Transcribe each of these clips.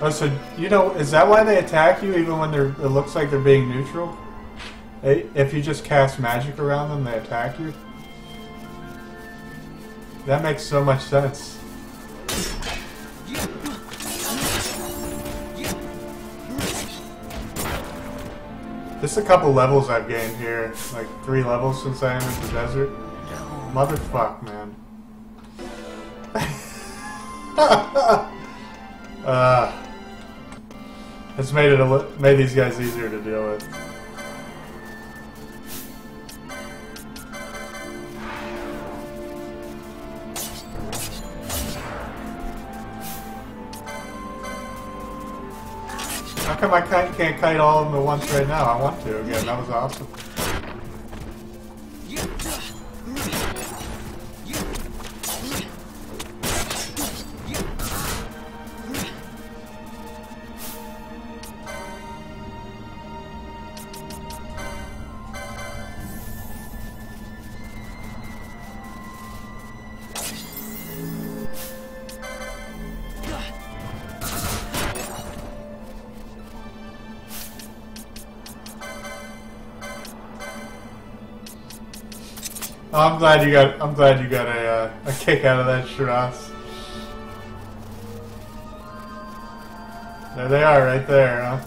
Oh, so you know, is that why they attack you even when they're? It looks like they're being neutral. If you just cast magic around them, they attack you. That makes so much sense. Just a couple levels I've gained here, like three levels since I entered the desert. Motherfuck, man. uh, it's made it a made these guys easier to deal with. How come I can't, kite all of them at once right now? I want to again. That was awesome. I'm glad you got. I'm glad you got a uh, a kick out of that, Shiraz. There they are, right there, huh?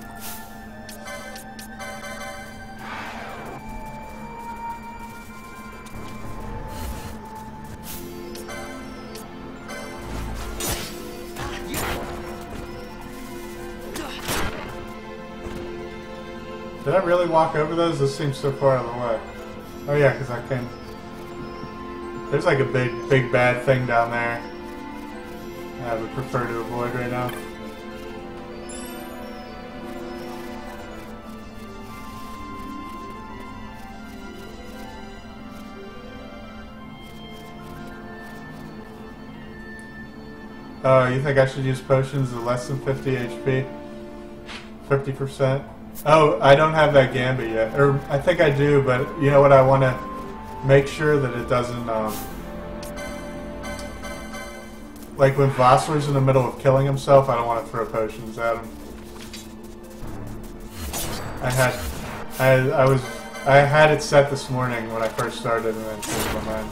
Did I really walk over those? This seems so far out of the way. Oh yeah, because I can. There's like a big, big bad thing down there. I would prefer to avoid right now. Oh, you think I should use potions of less than 50 HP? 50%? Oh, I don't have that gambit yet. Or I think I do, but you know what? I want to make sure that it doesn't. Um, like when Vossler's in the middle of killing himself, I don't want to throw potions at him. I had, I, I was, I had it set this morning when I first started, and then changed my mind.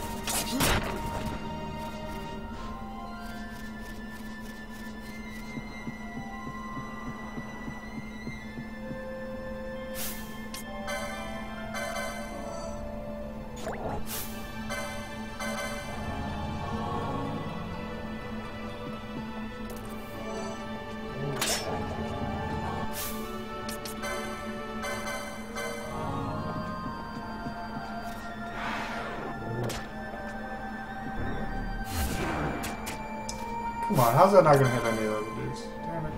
Come on, how's that not gonna hit any of those dudes? Damn it.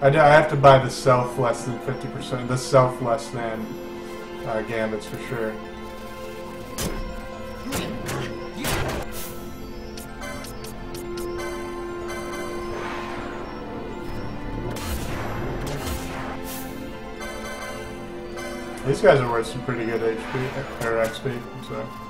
I, I have to buy the self less than 50%, the self less than uh, gambits for sure. These guys are worth some pretty good HP or XP, so.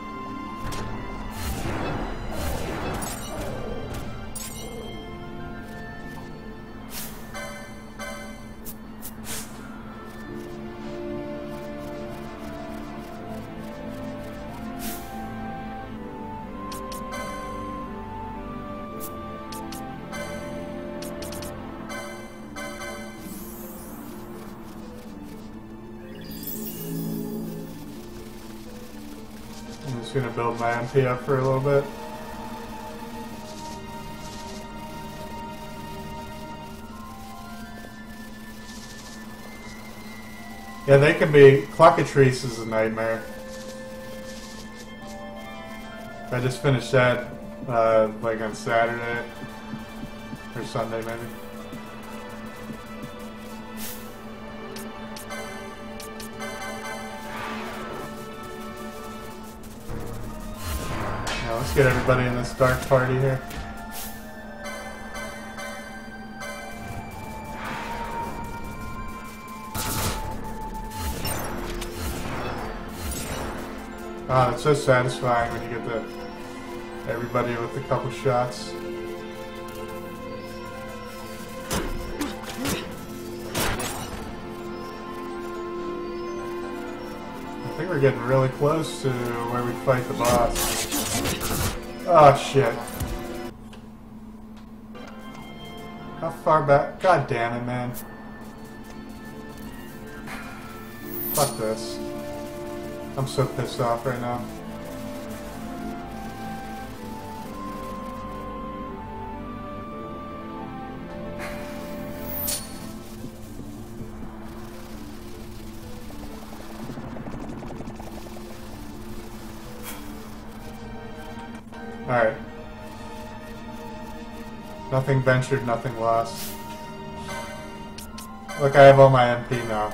Just gonna build my MP up for a little bit. Yeah, they can be. Cluckatrice is a nightmare. I just finished that, uh, like on Saturday. Or Sunday, maybe. get everybody in this dark party here. Ah, it's so satisfying when you get the everybody with a couple shots. I think we're getting really close to where we fight the boss. Oh shit. How far back? God damn it, man. Fuck this. I'm so pissed off right now. Nothing ventured, nothing lost. Look, I have all my MP now.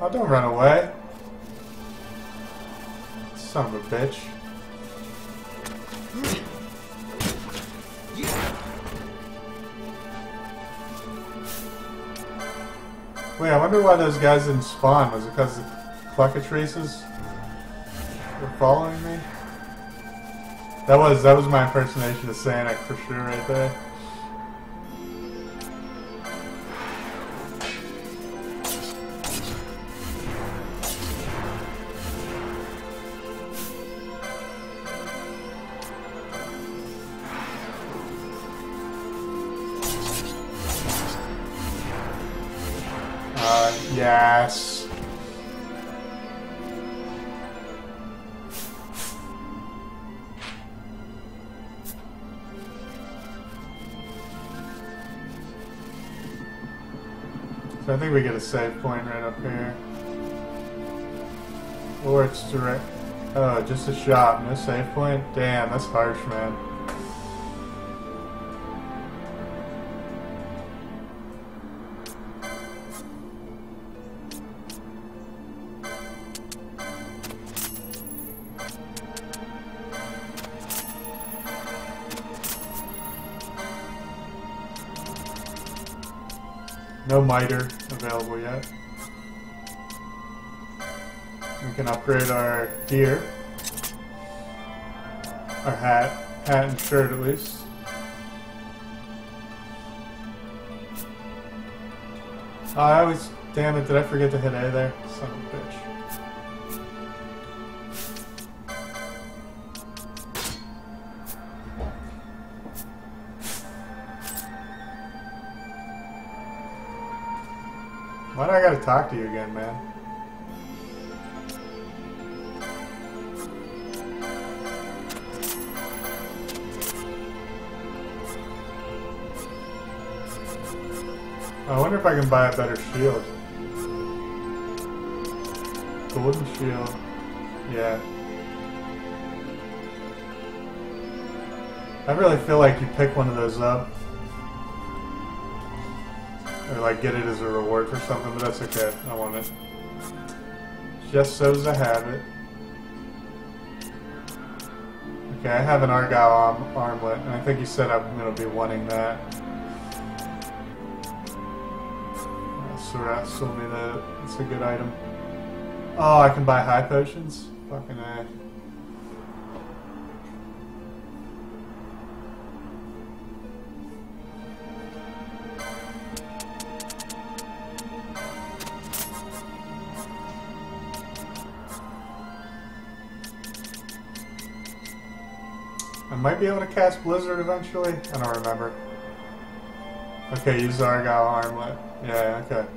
Oh, don't run away. Son of a bitch. Wait, I wonder why those guys didn't spawn. Was it because the Cluckatrices were following me? That was that was my impersonation of Sonic for sure right there. Uh, yes. So I think we get a save point right up here. Or it's direct. Oh, just a shop, no save point? Damn, that's harsh, man. No miter available yet. We can upgrade our gear. Our hat. Hat and shirt at least. Oh, I always... Damn it, did I forget to hit A there? Son of a bitch. Talk to you again, man? I wonder if I can buy a better shield. Golden shield. Yeah. I really feel like you pick one of those up. Or like get it as a reward for something, but that's okay. I want it. Just so's I have it. Okay, I have an Argyle arm armlet, and I think you said I'm going to be wanting that. Uh, Surat sold me that. It's a good item. Oh, I can buy high potions? Fucking A. I might be able to cast Blizzard eventually. I don't remember. Okay, use Argyle Armlet. Yeah, okay.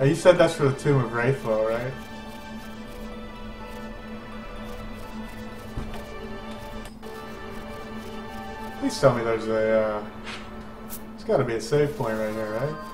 Uh, you said that's for the Tomb of Raithwall, right? Please tell me there's a, uh... There's gotta be a save point right here, right?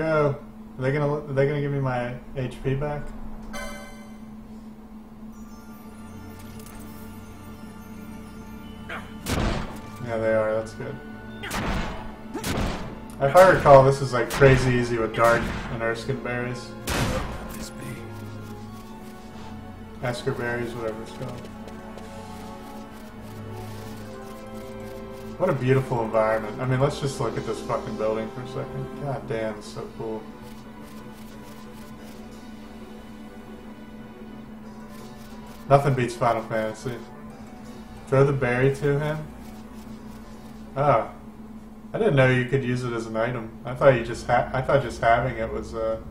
Go. Are they gonna are they gonna give me my HP back? Yeah, they are. That's good. If I recall, this is like crazy easy with Dark and Erskine berries. Esker berries, whatever it's called. What a beautiful environment. I mean, let's just look at this fucking building for a second. God damn, it's so cool. Nothing beats Final Fantasy. Throw the berry to him. Oh. I didn't know you could use it as an item. I thought you just I thought just having it was uh,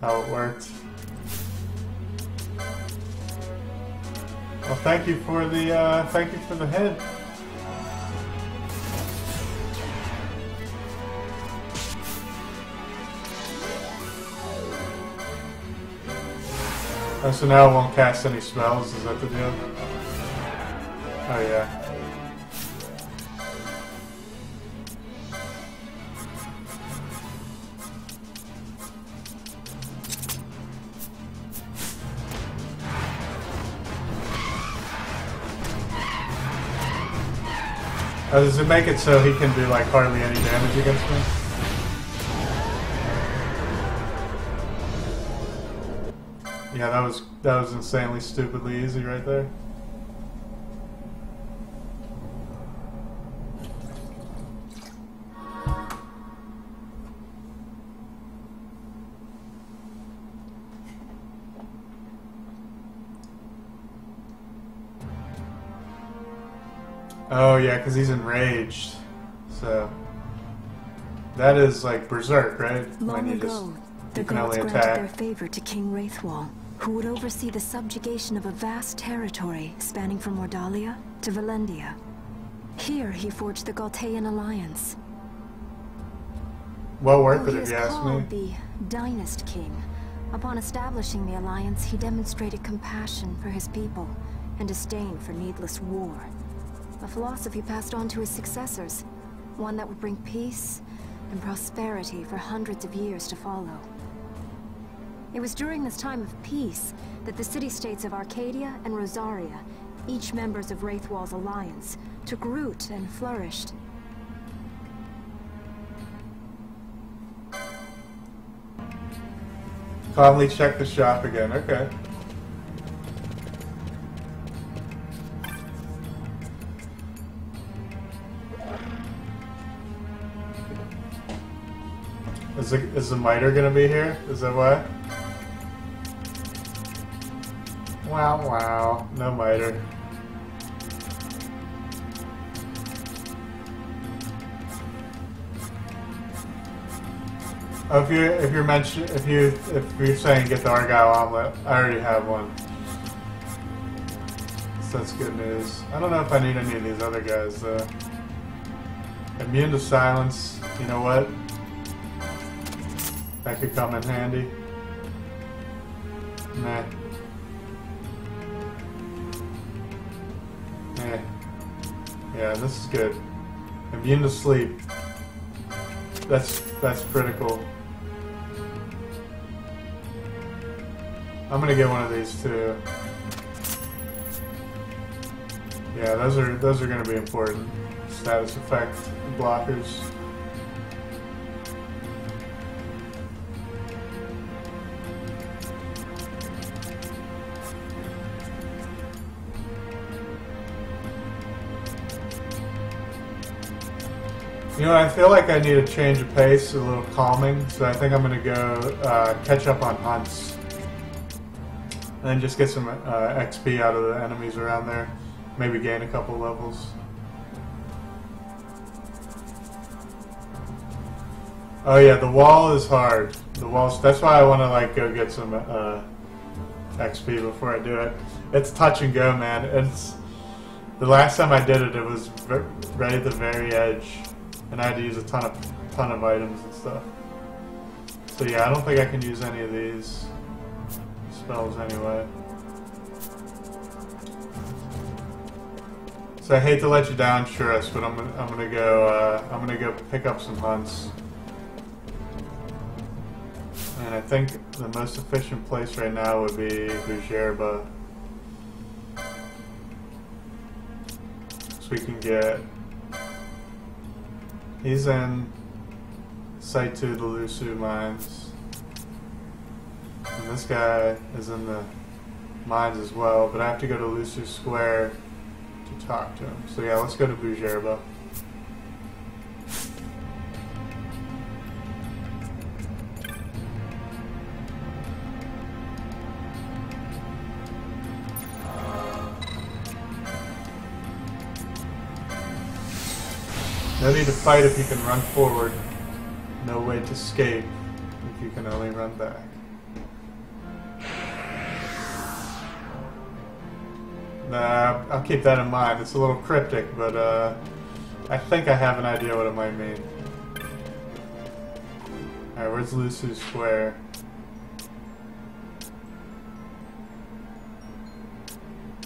how it worked. Well, thank you for the uh, thank you for the hint. Oh, so now it won't cast any spells, is that the deal? Oh yeah. Does it make it so he can do like hardly any damage against me? Yeah, that was that was insanely stupidly easy right there. Oh yeah, because he's enraged. So that is like berserk, right? Long ago, the you can gods only granted attack. their favor to King Raithwall, who would oversee the subjugation of a vast territory spanning from Ordalia to Valendia. Here, he forged the Galtean Alliance. Well worth it if you ask me. the Dynast King, upon establishing the Alliance, he demonstrated compassion for his people and disdain for needless war. A philosophy passed on to his successors, one that would bring peace and prosperity for hundreds of years to follow. It was during this time of peace that the city-states of Archadia and Rozarria, each members of Raithwall's alliance, took root and flourished. Calmly check the shop again. Okay. Is the, is the miter gonna be here? Is that why? Wow, wow. No miter. Oh, if you if you're mention if you if you're saying get the argyle armlet, I already have one. So that's good news. I don't know if I need any of these other guys though. Immune to silence. You know what? That could come in handy. Nah. Yeah, this is good. Immune to sleep. That's that's critical. I'm gonna get one of these too. Yeah, those are those are gonna be important. Status effect blockers. You know, I feel like I need a change of pace, a little calming, so I think I'm gonna go uh, catch up on hunts. And then just get some uh, XP out of the enemies around there. Maybe gain a couple levels. Oh yeah, the wall is hard. The wall's, that's why I want to like go get some uh, XP before I do it. It's touch and go, man. It's the last time I did it, it was right at the very edge, and I had to use a ton of ton of items and stuff. So yeah, I don't think I can use any of these spells anyway. So I hate to let you down, Shurus, but I'm gonna, I'm gonna go uh, I'm gonna go pick up some hunts. And I think the most efficient place right now would be Bhujerba. So we can get... He's in Site 2, the Lhusu mines. And this guy is in the mines as well, but I have to go to Lhusu Square to talk to him. So yeah, let's go to Bhujerba. Need to fight if you can run forward. No way to escape if you can only run back. Nah, I'll keep that in mind. It's a little cryptic, but uh, I think I have an idea what it might mean. Alright, where's Lhusu Square?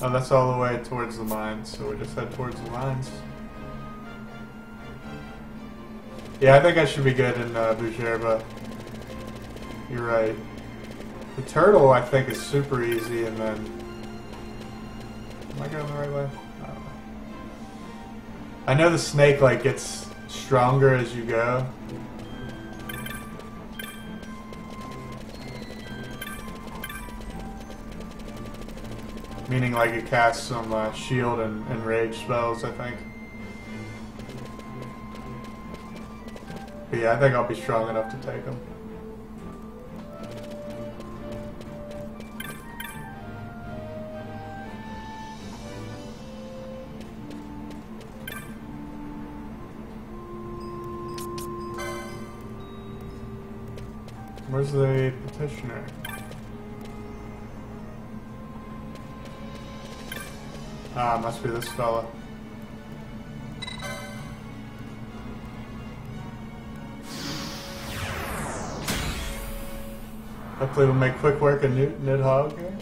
Oh, that's all the way towards the mines, so we just head towards the mines. Yeah, I think I should be good in uh, Bhujerba. You're right. The turtle, I think, is super easy, and then... Am I going the right way? I don't know. I know the snake, like, gets stronger as you go. Meaning, like, it casts some uh, shield and, and rage spells, I think. But yeah, I think I'll be strong enough to take him. Where's the petitioner? Ah, must be this fella. Hopefully we'll make quick work of Newt Nidhogg here.